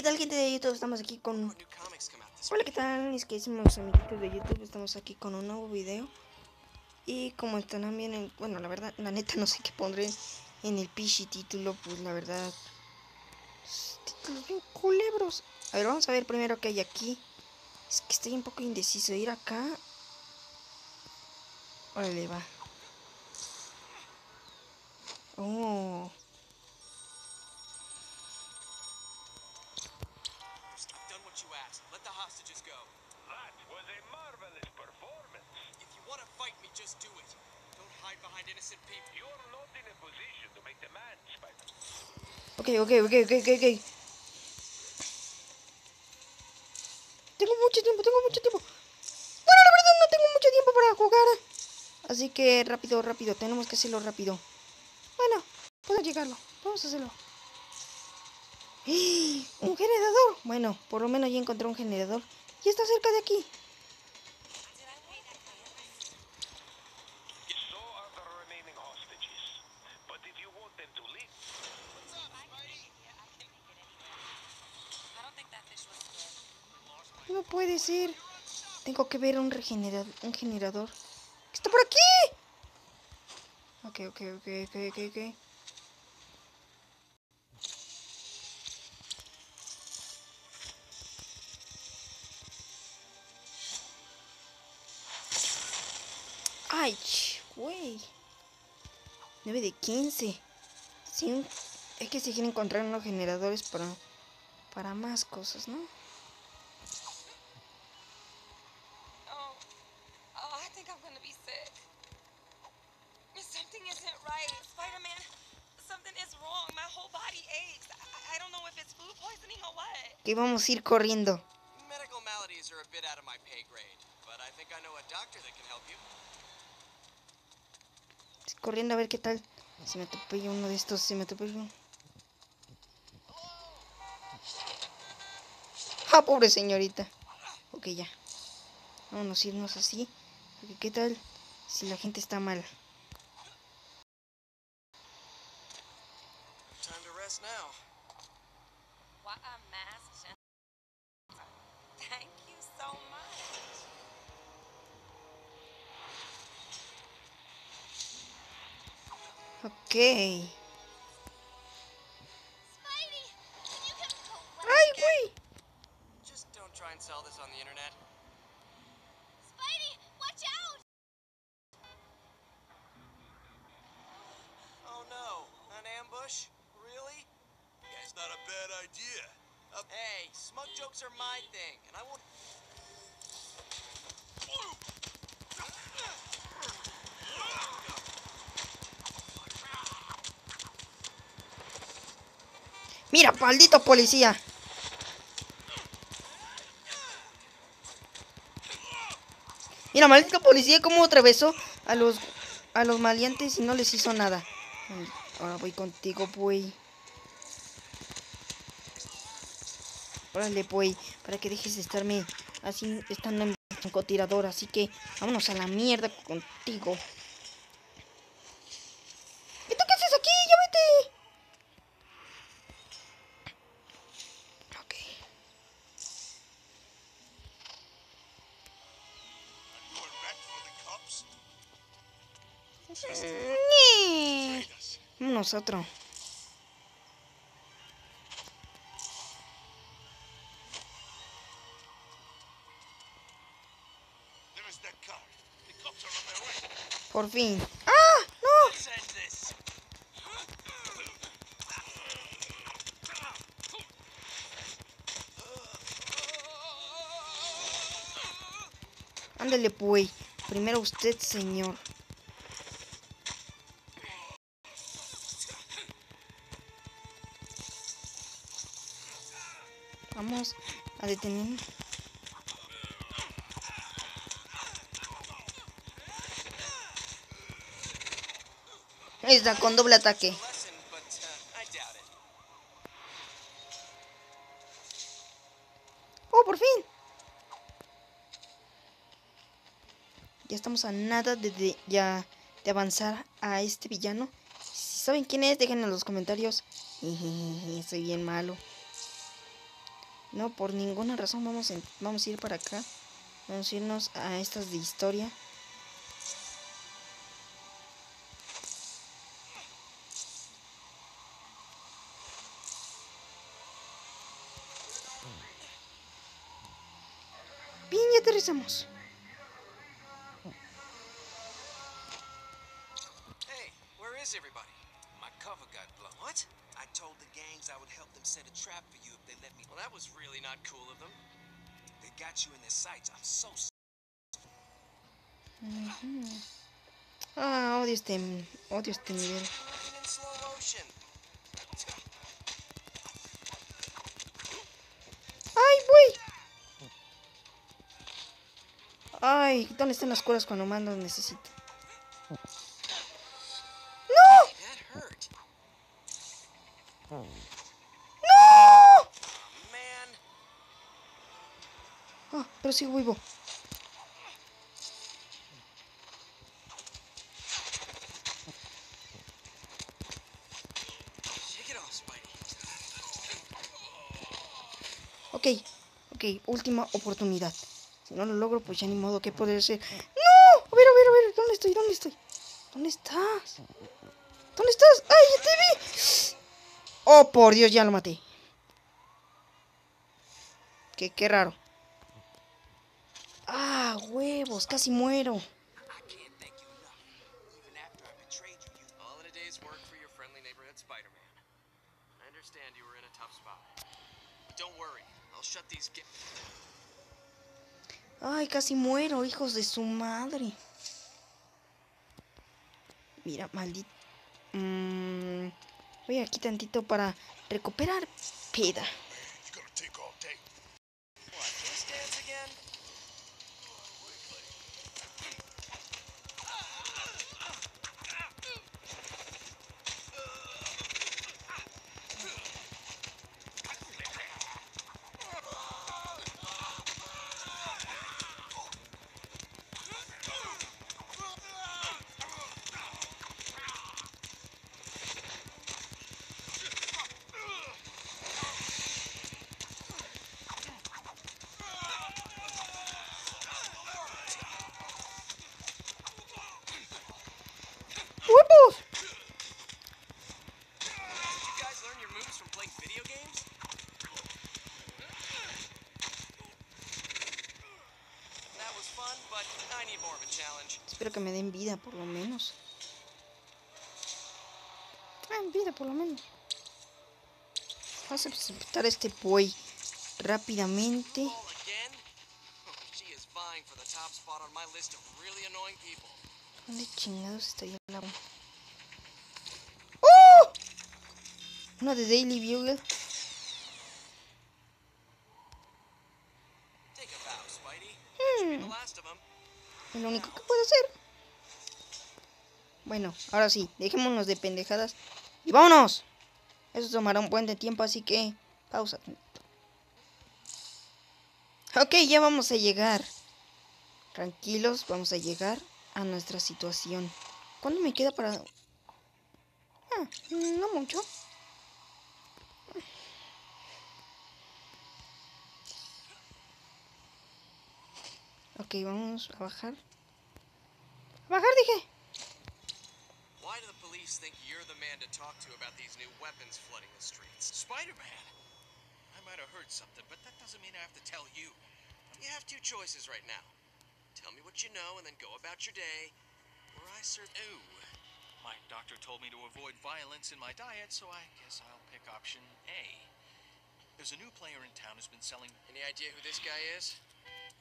¿qué tal gente de YouTube? Estamos aquí con... Hola, ¿qué tal? Mis queridos amiguitos de YouTube, estamos aquí con un nuevo video. Y como están también en... Bueno, la verdad, la neta no sé qué pondré en el pichi título, pues la verdad... Títulos bien culebros. A ver, vamos a ver primero qué hay aquí. Es que estoy un poco indeciso. Ir acá... Órale, va. Oh... innocent people. You're not in a position to make demands, Spider. Ok, ok, ok, ok, ok, ok. Tengo mucho tiempo, tengo mucho tiempo. Bueno, la verdad no tengo mucho tiempo para jugar. Así que rápido, rápido, tenemos que hacerlo rápido. Bueno, puedo llegarlo, vamos a hacerlo. ¡Ah! ¡Un generador! Bueno, por lo menos ya encontré un generador. Y está cerca de aquí. So are the remaining hostages. But if you want them to live, No puede ser. Tengo que ver un regenerador. Un generador. ¿Qué está por aquí? Ok, ok, ok, ok, ok, ok. Ay, güey. 9 de 15. Sí, es que se quieren encontrar unos generadores para, para más cosas, ¿no? Oh, oh, I think I'm gonna be sick. Something isn't right. Spider-Man, something is wrong. My whole body aches. I, I don't know if it's food poisoning or what. Que vamos a ir corriendo. Medical maladies are a bit out of my pay grade, but I think I know a doctor that can help you. Corriendo a ver qué tal. Si me atropella uno de estos, si me atropella uno. Ah, pobre señorita. Ok, ya. Vámonos irnos así. Porque qué tal si la gente está mal. Time idea. Uh, Hey, smug jokes are my thing, and I won't. Mira, maldito policía. Mira, maldito policía, cómo atravesó a los a los maleantes y no les hizo nada. Ahora voy contigo, güey. Órale, güey, para que dejes de estarme así estando en francotirador. Así que vámonos a la mierda contigo. ¿Y tú qué haces aquí? ¡Ya vete! Ok. Ñe. Vámonos a otro. Por fin. ¡Ah! ¡No! Ándale, pues. Primero usted, señor. Vamos a detener. Está con doble ataque. ¡Oh, por fin! Ya estamos a nada de, de- ya, de avanzar a este villano. Si saben quién es, déjenlo en los comentarios. Soy bien malo. No, por ninguna razón vamos, vamos a ir para acá. Vamos a irnos a estas de historia. Bien, ya aterrizamos. Hey, where is everybody? My cover got blown. What? I told the gangs I would help them set a trap for you if they let me. Well, that was really not cool of them. They got you in their sights. I'm so s- Ah, odio este, odio este nivel. Ay, ¿dónde están las curas cuando más necesito? ¡No! ¡No! Ah, pero sigo vivo. Ok, ok, última oportunidad. No lo logro, pues ya ni modo que poder ser. ¡No! A ver, a ver, a ver, ¿dónde estoy? ¿Dónde estoy? ¿Dónde estás? ¿Dónde estás? ¡Ay, ya te vi! Oh, por Dios, ya lo maté. Qué, qué raro. Ah, huevos, casi muero. Ay, casi muero, hijos de su madre. Mira, maldito. Mm, voy aquí tantito para recuperar peda. You're gonna take all day. What, this dance again? ¡Huevos! Did you guys learn your moves from playing video games? That was fun, but I need more of a challenge. Espero que me den vida, por lo menos. Ah, vida, por lo menos. Vamos a aceptar este boy rápidamente. ¿Dónde chingados estaría la bomba? ¡Oh! Una de Daily Bugle. A Hmm, es lo único que puedo hacer. Bueno, ahora sí, dejémonos de pendejadas. ¡Y vámonos! Eso tomará un buen de tiempo, así que pausa. Ok, ya vamos a llegar. Tranquilos, vamos a llegar a nuestra situación. ¿Cuándo me queda para...? Ah, no mucho. Ok, vamos a bajar. A bajar, dije. Why do the police think you're the man to talk to about these new weapons flooding the streets? Spider-Man. I might have heard something, but that doesn't mean I have to tell you. You have two choices right now. Tell me what you know and then go about your day, or I serve. Ooh. My doctor told me to avoid violence in my diet, so I guess I'll pick option A. There's a new player in town who's been selling. Any idea who this guy is?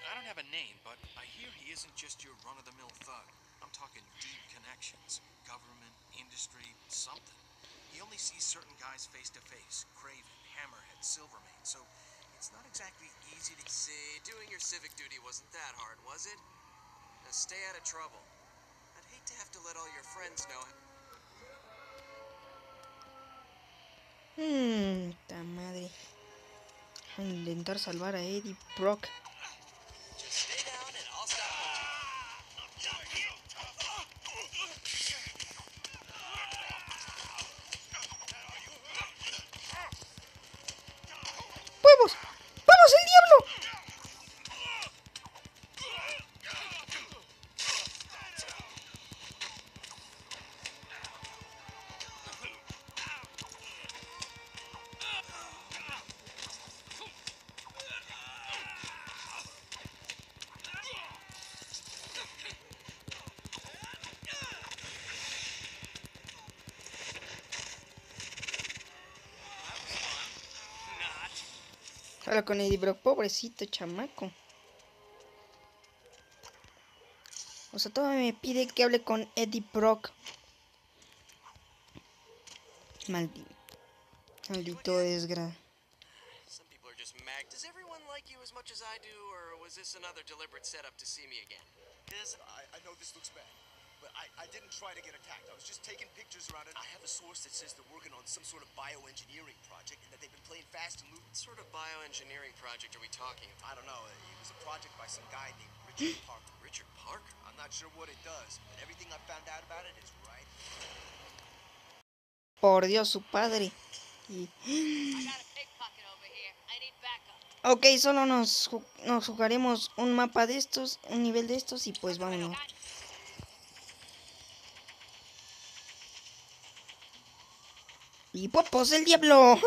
I don't have a name, but I hear he isn't just your run of the mill thug. I'm talking deep connections government, industry, something. He only sees certain guys face to face Craven, Hammerhead, Silvermane, so it's not exactly easy to. See, doing your civic duty wasn't that hard, was it? Now stay out of trouble. I'd hate to have to let all your friends know. Hmm, madre. Intentar salvar a Eddie Brock. Habla con Eddie Brock, pobrecito chamaco. O sea, todavía me pide que hable con Eddie Brock. Maldi Maldito desgra. Some people are just mag. Does everyone like you as much as I do, or was this another deliberate setup to see me again? Listen, I, I know this looks bad, but I, I didn't try to get attacked. I was just taking pictures around it. I have a source that says they're working on some sort of bioengineering project and that they've been playing fast and loose. What sort of bioengineering project are we talking about? I don't know. It was a project by some guy named Richard Parker. Richard Parker? I'm not sure what it does, but everything I found out about it is right. Por Dios, su padre. Y... I got a pickpocket over here. I need backup. Ok, solo nos, nos jugaremos un mapa de estos, un nivel de estos y pues vámonos. Y popos el diablo.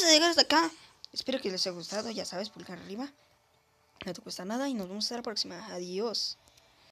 Vamos a llegar hasta acá. Espero que les haya gustado. Ya sabes, pulgar arriba. No te cuesta nada y nos vemos hasta la próxima. Adiós.